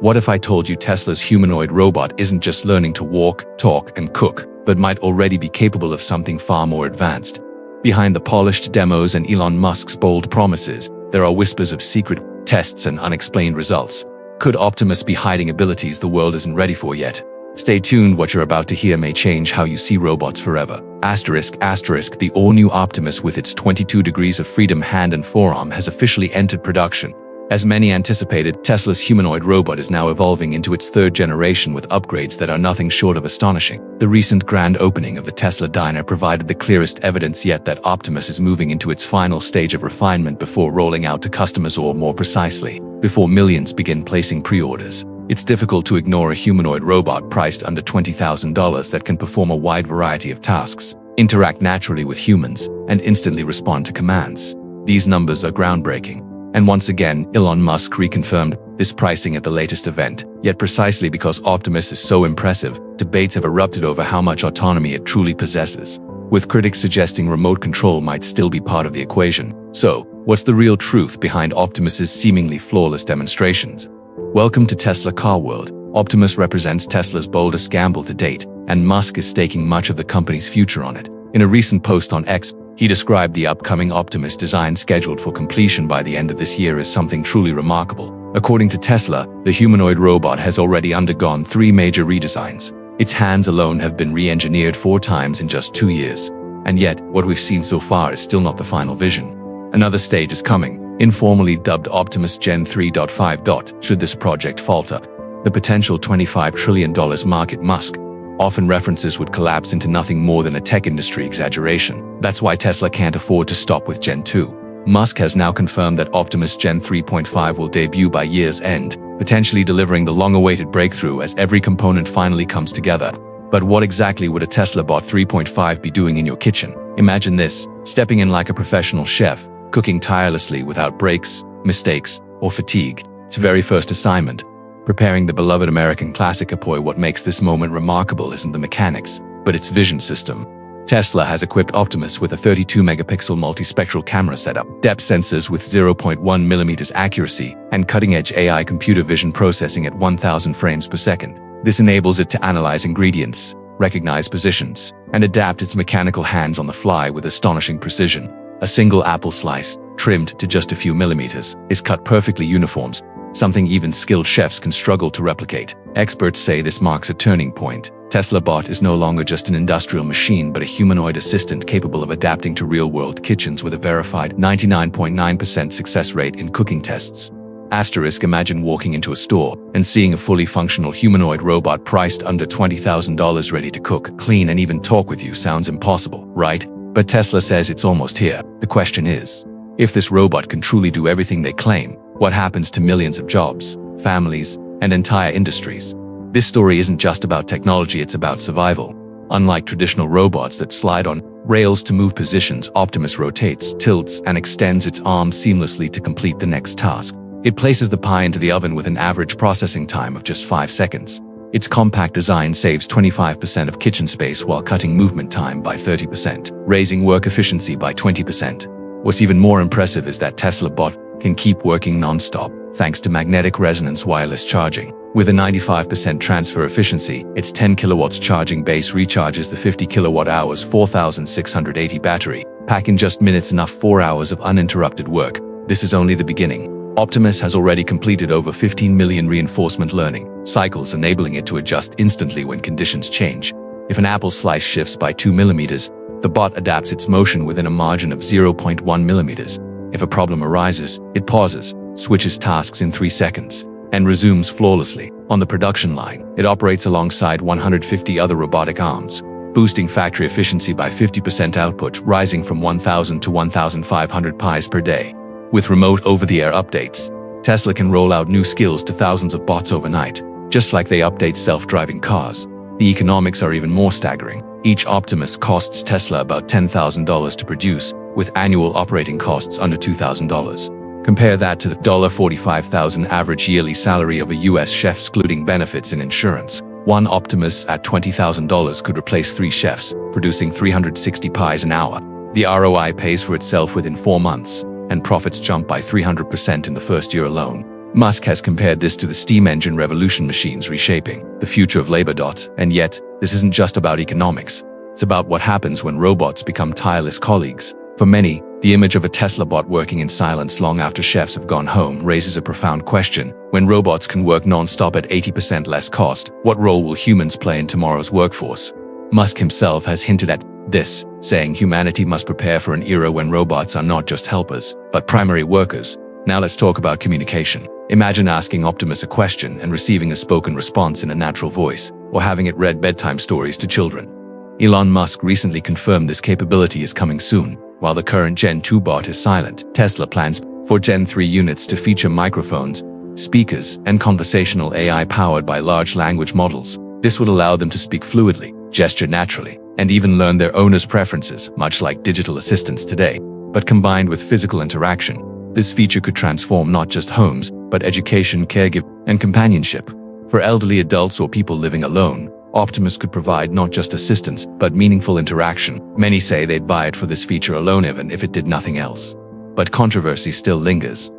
What if I told you Tesla's humanoid robot isn't just learning to walk, talk, and cook, but might already be capable of something far more advanced? Behind the polished demos and Elon Musk's bold promises, there are whispers of secret tests and unexplained results. Could Optimus be hiding abilities the world isn't ready for yet? Stay tuned, what you're about to hear may change how you see robots forever. Asterisk, asterisk, the all-new Optimus with its 22 degrees of freedom hand and forearm has officially entered production. As many anticipated, Tesla's humanoid robot is now evolving into its third generation with upgrades that are nothing short of astonishing. The recent grand opening of the Tesla diner provided the clearest evidence yet that Optimus is moving into its final stage of refinement before rolling out to customers or more precisely, before millions begin placing pre-orders. It's difficult to ignore a humanoid robot priced under $20,000 that can perform a wide variety of tasks, interact naturally with humans, and instantly respond to commands. These numbers are groundbreaking and once again, Elon Musk reconfirmed this pricing at the latest event. Yet precisely because Optimus is so impressive, debates have erupted over how much autonomy it truly possesses, with critics suggesting remote control might still be part of the equation. So, what's the real truth behind Optimus's seemingly flawless demonstrations? Welcome to Tesla Car World. Optimus represents Tesla's boldest gamble to date, and Musk is staking much of the company's future on it. In a recent post on X, he described the upcoming Optimus design scheduled for completion by the end of this year as something truly remarkable. According to Tesla, the humanoid robot has already undergone three major redesigns. Its hands alone have been re-engineered four times in just two years. And yet, what we've seen so far is still not the final vision. Another stage is coming, informally dubbed Optimus Gen 3.5. Should this project falter, the potential $25 trillion market Musk often references would collapse into nothing more than a tech industry exaggeration. That's why Tesla can't afford to stop with Gen 2. Musk has now confirmed that Optimus Gen 3.5 will debut by year's end, potentially delivering the long-awaited breakthrough as every component finally comes together. But what exactly would a Tesla Bot 3.5 be doing in your kitchen? Imagine this, stepping in like a professional chef, cooking tirelessly without breaks, mistakes, or fatigue. Its very first assignment, Preparing the beloved American classic Apoy what makes this moment remarkable isn't the mechanics, but its vision system. Tesla has equipped Optimus with a 32-megapixel multispectral camera setup, depth sensors with 0.1mm accuracy, and cutting-edge AI computer vision processing at 1000 frames per second. This enables it to analyze ingredients, recognize positions, and adapt its mechanical hands on the fly with astonishing precision. A single apple slice, trimmed to just a few millimeters, is cut perfectly uniforms, something even skilled chefs can struggle to replicate. Experts say this marks a turning point. Tesla Bot is no longer just an industrial machine but a humanoid assistant capable of adapting to real-world kitchens with a verified 99.9% success rate in cooking tests. Asterisk imagine walking into a store and seeing a fully functional humanoid robot priced under $20,000 ready to cook, clean and even talk with you sounds impossible, right? But Tesla says it's almost here. The question is, if this robot can truly do everything they claim, what happens to millions of jobs, families, and entire industries. This story isn't just about technology, it's about survival. Unlike traditional robots that slide on rails to move positions, Optimus rotates, tilts, and extends its arms seamlessly to complete the next task. It places the pie into the oven with an average processing time of just 5 seconds. Its compact design saves 25% of kitchen space while cutting movement time by 30%, raising work efficiency by 20%. What's even more impressive is that Tesla Bot can keep working non-stop thanks to magnetic resonance wireless charging. With a 95% transfer efficiency, its 10 kilowatts charging base recharges the 50 kilowatt hours 4680 battery, pack in just minutes enough 4 hours of uninterrupted work. This is only the beginning. Optimus has already completed over 15 million reinforcement learning cycles enabling it to adjust instantly when conditions change. If an apple slice shifts by 2 millimeters, the bot adapts its motion within a margin of 0.1 millimeters, if a problem arises, it pauses, switches tasks in 3 seconds, and resumes flawlessly. On the production line, it operates alongside 150 other robotic arms, boosting factory efficiency by 50% output, rising from 1,000 to 1,500 pies per day. With remote over-the-air updates, Tesla can roll out new skills to thousands of bots overnight, just like they update self-driving cars. The economics are even more staggering. Each Optimus costs Tesla about $10,000 to produce, with annual operating costs under $2,000. Compare that to the 45,000 average yearly salary of a US chef excluding benefits and insurance. One Optimus at $20,000 could replace three chefs, producing 360 pies an hour. The ROI pays for itself within four months, and profits jump by 300% in the first year alone. Musk has compared this to the steam engine revolution machines reshaping the future of labor. And yet, this isn't just about economics. It's about what happens when robots become tireless colleagues. For many, the image of a Tesla bot working in silence long after chefs have gone home raises a profound question. When robots can work non-stop at 80% less cost, what role will humans play in tomorrow's workforce? Musk himself has hinted at this, saying humanity must prepare for an era when robots are not just helpers, but primary workers. Now let's talk about communication. Imagine asking Optimus a question and receiving a spoken response in a natural voice, or having it read bedtime stories to children. Elon Musk recently confirmed this capability is coming soon. While the current Gen 2 bot is silent, Tesla plans for Gen 3 units to feature microphones, speakers, and conversational AI powered by large language models. This would allow them to speak fluidly, gesture naturally, and even learn their owner's preferences, much like digital assistants today. But combined with physical interaction, this feature could transform not just homes, but education, caregiving, and companionship. For elderly adults or people living alone, Optimus could provide not just assistance, but meaningful interaction. Many say they'd buy it for this feature alone even if it did nothing else. But controversy still lingers.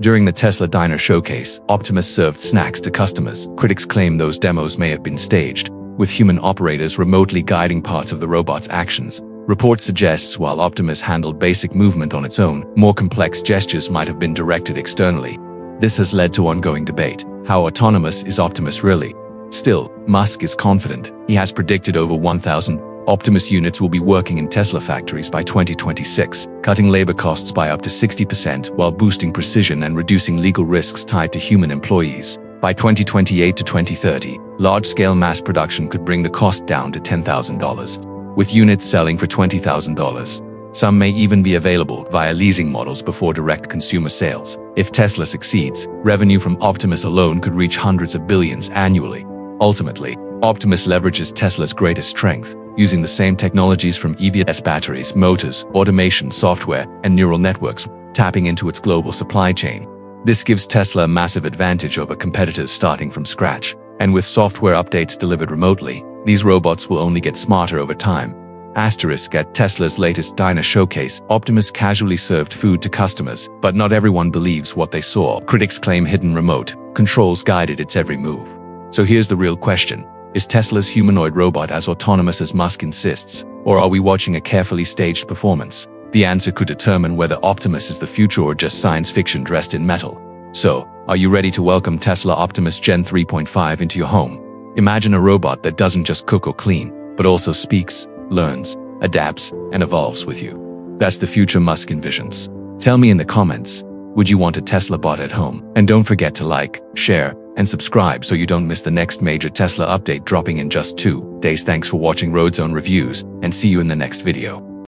During the Tesla Diner showcase, Optimus served snacks to customers. Critics claim those demos may have been staged, with human operators remotely guiding parts of the robot's actions. Report suggests while Optimus handled basic movement on its own, more complex gestures might have been directed externally. This has led to ongoing debate. How autonomous is Optimus really? Still, Musk is confident. He has predicted over 1,000 Optimus units will be working in Tesla factories by 2026, cutting labor costs by up to 60% while boosting precision and reducing legal risks tied to human employees. By 2028 to 2030, large-scale mass production could bring the cost down to $10,000, with units selling for $20,000. Some may even be available via leasing models before direct consumer sales. If Tesla succeeds, revenue from Optimus alone could reach hundreds of billions annually. Ultimately, Optimus leverages Tesla's greatest strength, using the same technologies from EVS batteries, motors, automation, software, and neural networks, tapping into its global supply chain. This gives Tesla a massive advantage over competitors starting from scratch. And with software updates delivered remotely, these robots will only get smarter over time. Asterisk at Tesla's latest Diner showcase, Optimus casually served food to customers, but not everyone believes what they saw. Critics claim hidden remote controls guided its every move. So here's the real question. Is Tesla's humanoid robot as autonomous as Musk insists, or are we watching a carefully staged performance? The answer could determine whether Optimus is the future or just science fiction dressed in metal. So, are you ready to welcome Tesla Optimus Gen 3.5 into your home? Imagine a robot that doesn't just cook or clean, but also speaks, learns, adapts, and evolves with you. That's the future Musk envisions. Tell me in the comments, would you want a Tesla bot at home? And don't forget to like, share, and subscribe so you don't miss the next major Tesla update dropping in just two days. Thanks for watching Roadzone Reviews, and see you in the next video.